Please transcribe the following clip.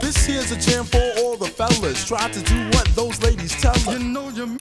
This here's a jam for all the fellas. Try to do what those ladies tell us. You know you